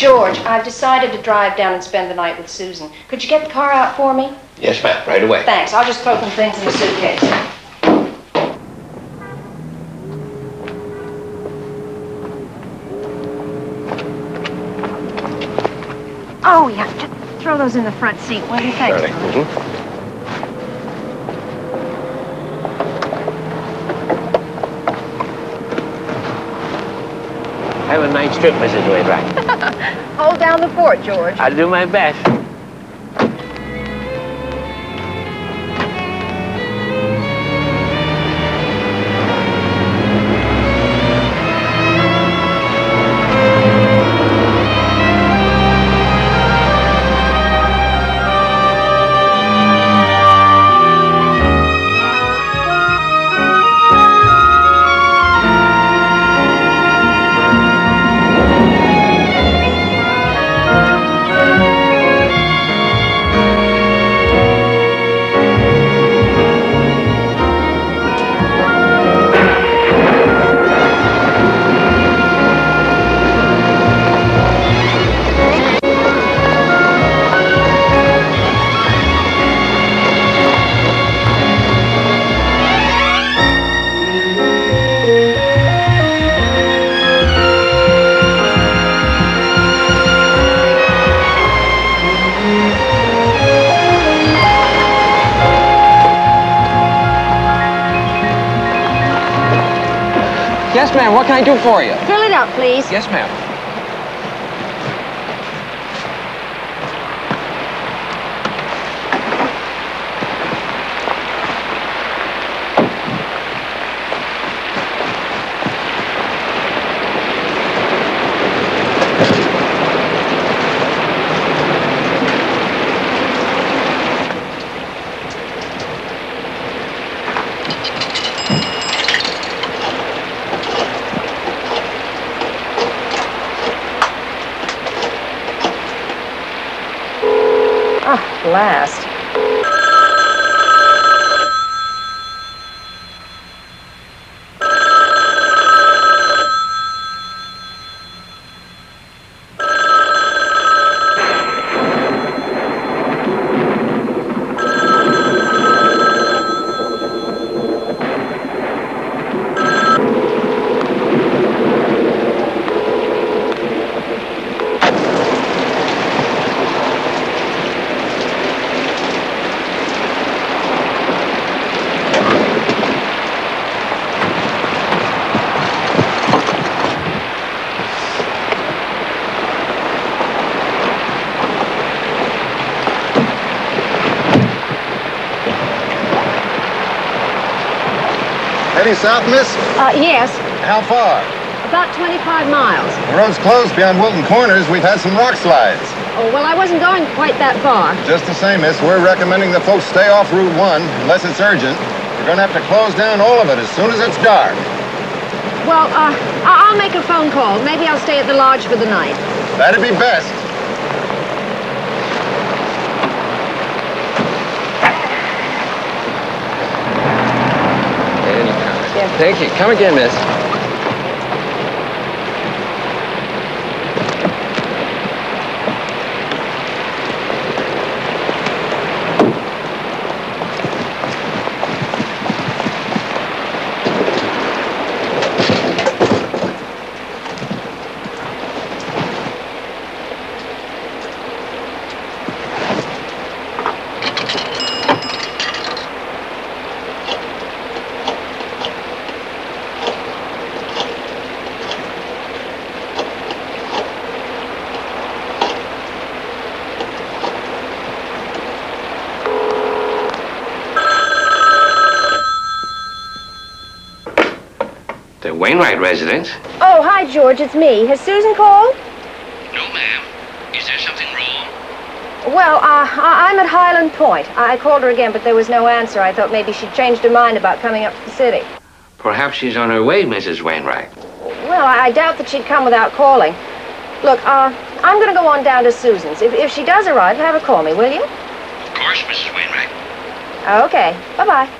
George, I've decided to drive down and spend the night with Susan. Could you get the car out for me? Yes, ma'am, right away. Thanks. I'll just throw some things in the suitcase. Oh, yeah. Just throw those in the front seat, will you? Thanks. Darling. Mhm. Have a nice trip, Mrs. Wainwright. Hold down the fort, George. I'll do my best. Yes, ma'am. What can I do for you? Fill it up, please. Yes, ma'am. Ah, Heading south, miss? Uh, yes. How far? About 25 miles. The road's closed beyond Wilton Corners. We've had some rock slides. Oh, well, I wasn't going quite that far. Just the same, miss, we're recommending the folks stay off Route 1 unless it's urgent. We're going to have to close down all of it as soon as it's dark. Well, uh, I'll make a phone call. Maybe I'll stay at the lodge for the night. That'd be best. Thank you. Come again, miss. Wainwright residence? Oh, hi, George. It's me. Has Susan called? No, ma'am. Is there something wrong? Well, uh, I- I'm at Highland Point. I called her again, but there was no answer. I thought maybe she'd changed her mind about coming up to the city. Perhaps she's on her way, Mrs. Wainwright. Well, I, I doubt that she'd come without calling. Look, uh, I'm going to go on down to Susan's. If, if she does arrive, have her call me, will you? Of course, Mrs. Wainwright. Okay. Bye-bye.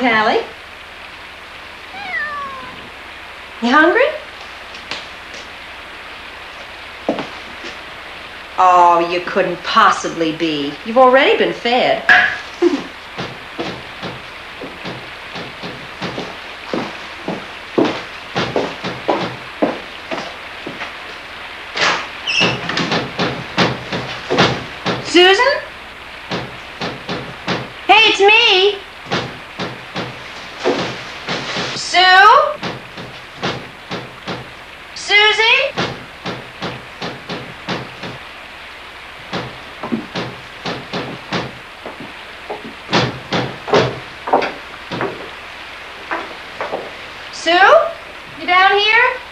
Callie. You hungry? Oh, you couldn't possibly be. You've already been fed. You down here?